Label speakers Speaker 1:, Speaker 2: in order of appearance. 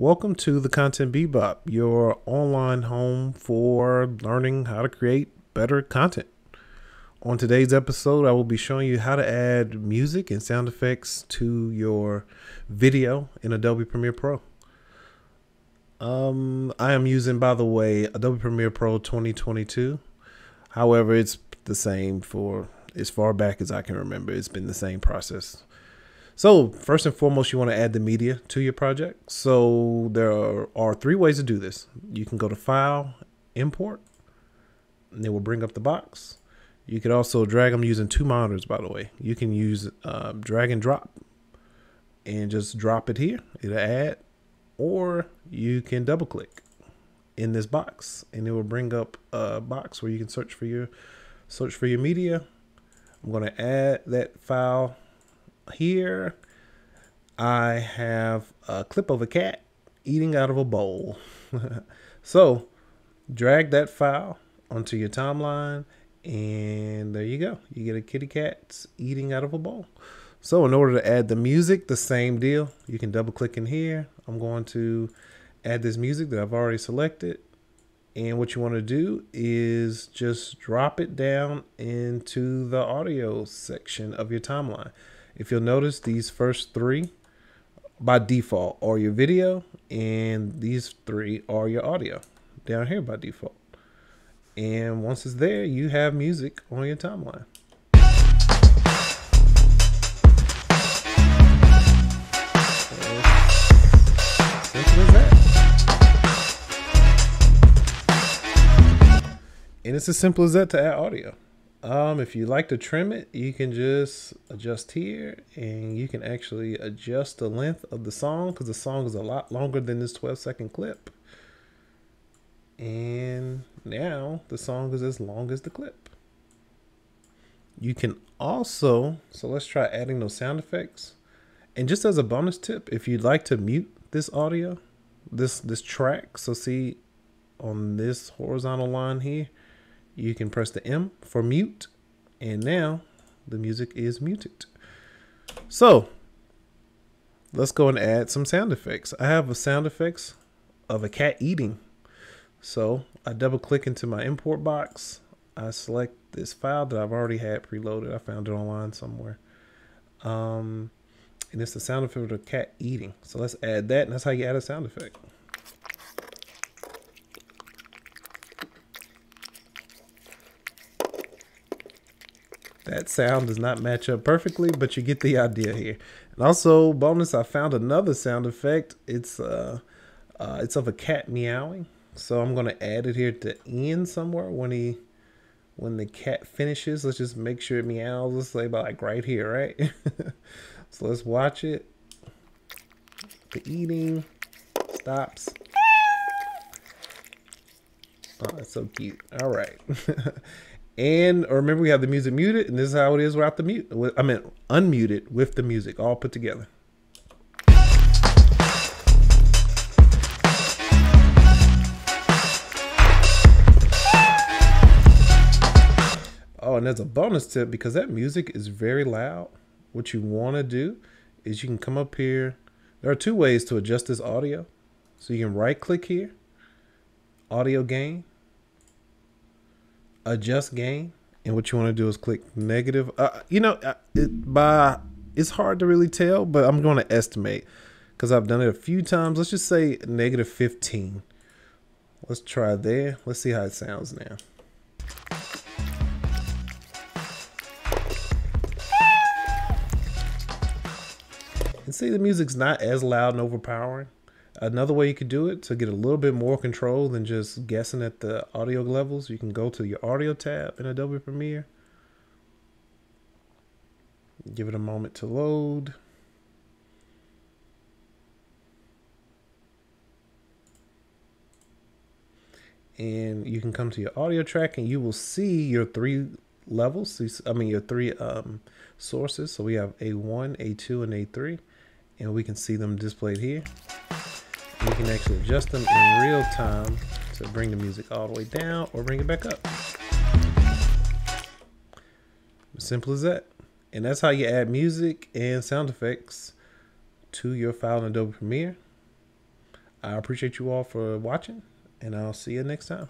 Speaker 1: Welcome to the Content Bebop, your online home for learning how to create better content. On today's episode, I will be showing you how to add music and sound effects to your video in Adobe Premiere Pro. Um, I am using, by the way, Adobe Premiere Pro 2022. However, it's the same for as far back as I can remember. It's been the same process. So first and foremost, you want to add the media to your project. So there are, three ways to do this. You can go to File, Import, and it will bring up the box. You could also drag them using two monitors, by the way. You can use uh, drag and drop and just drop it here. It'll add, or you can double click in this box and it will bring up a box where you can search for your search for your media. I'm going to add that file here I have a clip of a cat eating out of a bowl. so drag that file onto your timeline and there you go. You get a kitty cat eating out of a bowl. So in order to add the music, the same deal. You can double click in here. I'm going to add this music that I've already selected. And what you want to do is just drop it down into the audio section of your timeline. If you'll notice, these first three by default are your video, and these three are your audio down here by default. And once it's there, you have music on your timeline. It's as simple as that to add audio. Um, if you like to trim it, you can just adjust here and you can actually adjust the length of the song because the song is a lot longer than this 12 second clip. And now the song is as long as the clip. You can also, so let's try adding those sound effects. And just as a bonus tip, if you'd like to mute this audio, this this track, so see on this horizontal line here, you can press the M for mute. And now the music is muted. So let's go and add some sound effects. I have a sound effects of a cat eating. So I double click into my import box. I select this file that I've already had preloaded. I found it online somewhere. Um, and it's the sound effect of a cat eating. So let's add that. And that's how you add a sound effect. That sound does not match up perfectly, but you get the idea here. And also, bonus, I found another sound effect. It's uh, uh it's of a cat meowing. So I'm gonna add it here to end somewhere when he when the cat finishes. Let's just make sure it meows. Let's say about like right here, right? so let's watch it. The eating stops. Oh, that's so cute. All right. And remember, we have the music muted, and this is how it is without the mute. I mean, unmuted with the music all put together. Oh, and there's a bonus tip because that music is very loud. What you want to do is you can come up here. There are two ways to adjust this audio. So you can right click here, audio gain, adjust gain, and what you want to do is click negative. Uh, you know, uh, it, by it's hard to really tell, but I'm going to estimate because I've done it a few times. Let's just say negative 15. Let's try there. Let's see how it sounds now. And see the music's not as loud and overpowering. Another way you could do it to get a little bit more control than just guessing at the audio levels, you can go to your audio tab in Adobe Premiere. Give it a moment to load. And you can come to your audio track and you will see your three levels. I mean, your three um, sources. So we have A1, A2, and A3. And we can see them displayed here you can actually adjust them in real time to bring the music all the way down or bring it back up. Simple as that. And that's how you add music and sound effects to your file in Adobe Premiere. I appreciate you all for watching, and I'll see you next time.